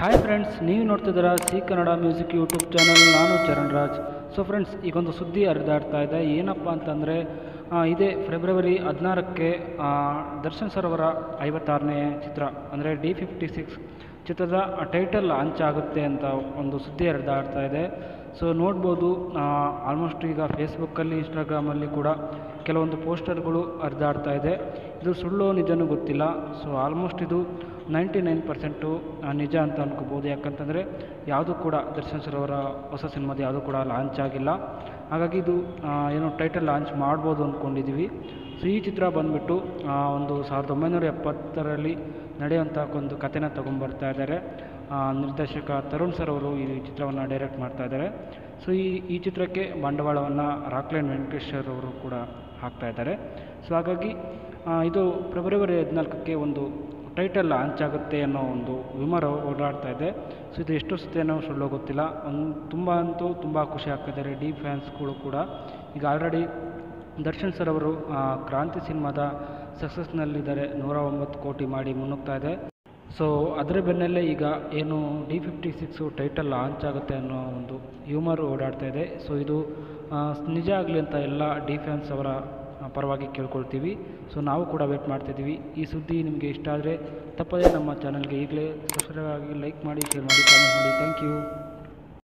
Hi friends ನೀವು ನೋಡ್ತಿದ್ದೀರಾ C Kannada music YouTube channel ನಾನು ಚರಣ್ ರಾಜ್ ಸೊ ಫ್ರೆಂಡ್ಸ್ ಈಗೊಂದು ಸುದ್ದಿ ಹರಿದಾಡ್ತಾ ಇದೆ. ಏನಪ್ಪ ಅಂತಂದರೆ ಇದೇ ಫೆಬ್ರವರಿ ಹದಿನಾರಕ್ಕೆ ದರ್ಶನ್ ಸರ್ ಅವರ ಐವತ್ತಾರನೇ ಚಿತ್ರ, ಅಂದರೆ ಡಿ ಫಿಫ್ಟಿ ಸಿಕ್ಸ್ ಚಿತ್ರದ ಟೈಟಲ್ ಲಾಂಚ್ ಆಗುತ್ತೆ ಅಂತ ಒಂದು ಸುದ್ದಿ ಹರಿದಾಡ್ತಾ ಇದೆ. ಸೊ ನೋಡ್ಬೋದು ಆಲ್ಮೋಸ್ಟ್ ಈಗ ಫೇಸ್ಬುಕ್ಕಲ್ಲಿ ಇನ್ಸ್ಟಾಗ್ರಾಮಲ್ಲಿ ಕೂಡ ಕೆಲವೊಂದು ಪೋಸ್ಟರ್ಗಳು ಹರಿದಾಡ್ತಾ ಇದೆ. ಇದು ಸುಳ್ಳು ನಿಜನೂ ಗೊತ್ತಿಲ್ಲ. ಸೊ ಆಲ್ಮೋಸ್ಟ್ ಇದು ನೈಂಟಿ ನೈನ್ ಪರ್ಸೆಂಟು ನಿಜ ಅಂತ ಅನ್ಕೋಬೋದು. ಯಾಕಂತಂದರೆ, ಯಾವುದೂ ಕೂಡ ದರ್ಶನ್ ಸರ್ ಅವರ ಹೊಸ ಸಿನಿಮಾದ ಯಾವುದೂ ಕೂಡ ಲಾಂಚ್ ಆಗಿಲ್ಲ ಹಾಗಾಗಿ ಇದು ಏನು ಟೈಟಲ್ ಲಾಂಚ್ ಮಾಡ್ಬೋದು ಅಂದ್ಕೊಂಡಿದ್ದೀವಿ ಸೊ ಈ ಚಿತ್ರ ಬಂದುಬಿಟ್ಟು ಒಂದು ಸಾವಿರದ ಒಂಬೈನೂರ ಎಪ್ಪತ್ತರಲ್ಲಿ ನಡೆಯುವಂಥ ಒಂದು ಕಥೆನ ತೊಗೊಂಬರ್ತಾ ಇದ್ದಾರೆ. ನಿರ್ದೇಶಕ ತರುಣ್ ಸರ್ ಅವರು ಈ ಚಿತ್ರವನ್ನು ಡೈರೆಕ್ಟ್ ಮಾಡ್ತಾ ಇದ್ದಾರೆ. ಸೊ ಈ ಈ ಚಿತ್ರಕ್ಕೆ ಬಂಡವಾಳವನ್ನು ರಾಕ್ಲೈನ್ ವೆಂಕಟೇಶ್ವರ್ ಅವರು ಕೂಡ ಹಾಕ್ತಾ ಇದ್ದಾರೆ. ಸೊ ಹಾಗಾಗಿ ಇದು ಫೆಬ್ರವರಿ ಹದಿನಾಲ್ಕಕ್ಕೆ ಒಂದು ಟೈಟಲ್ ಲಾಂಚ್ ಆಗುತ್ತೆ ಅನ್ನೋ ಒಂದು ವಿಮರ ಓಡಾಡ್ತಾ ಇದೆ. ಸೊ ಇದು ಎಷ್ಟು ಸತ್ಯನೋ ಸುಳ್ಳು ಗೊತ್ತಿಲ್ಲ. ಒಂದು ತುಂಬ ಅಂತೂ ತುಂಬ ಖುಷಿ ಆಗ್ತಿದ್ದಾರೆ ಡಿ ಫ್ಯಾನ್ಸ್ಗಳು ಕೂಡ ಈಗ ಆಲ್ರೆಡಿ ದರ್ಶನ್ ಸರ್ ಅವರು ಕ್ರಾಂತಿ ಸಿನಿಮಾದ ಸಕ್ಸಸ್ನಲ್ಲಿದ್ದಾರೆ ನೂರ ಒಂಬತ್ತು ಕೋಟಿ ಮಾಡಿ ಮುನ್ನುಗ್ತಾ ಇದೆ. ಸೊ ಅದರ ಬೆನ್ನಲ್ಲೇ ಈಗ ಏನು D fifty six title launch ಆಗುತ್ತೆ ಅನ್ನೋ ಒಂದು ಹ್ಯೂಮರ್ ಓಡಾಡ್ತಾ ಇದೆ. ಸೊ ಇದು ನಿಜ ಆಗಲಿ ಅಂತ ಎಲ್ಲ ಡಿ ಫ್ಯಾನ್ಸ್ ಅವರ ಪರವಾಗಿ ಕೇಳ್ಕೊಳ್ತೀವಿ. ಸೊ ನಾವು ಕೂಡ ವೇಟ್ ಮಾಡ್ತಿದ್ದೀವಿ. ಈ ಸುದ್ದಿ ನಿಮಗೆ ಇಷ್ಟ ಆದರೆ ತಪ್ಪದೇ ನಮ್ಮ ಚಾನಲ್ಗೆ ಈಗಲೇ ಸಬ್ಸ್ಕ್ರೈಬ್ ಆಗಿ ಲೈಕ್ ಮಾಡಿ ಶೇರ್ ಮಾಡಿ ಕಾಮೆಂಟ್ ಮಾಡಿ. Thank you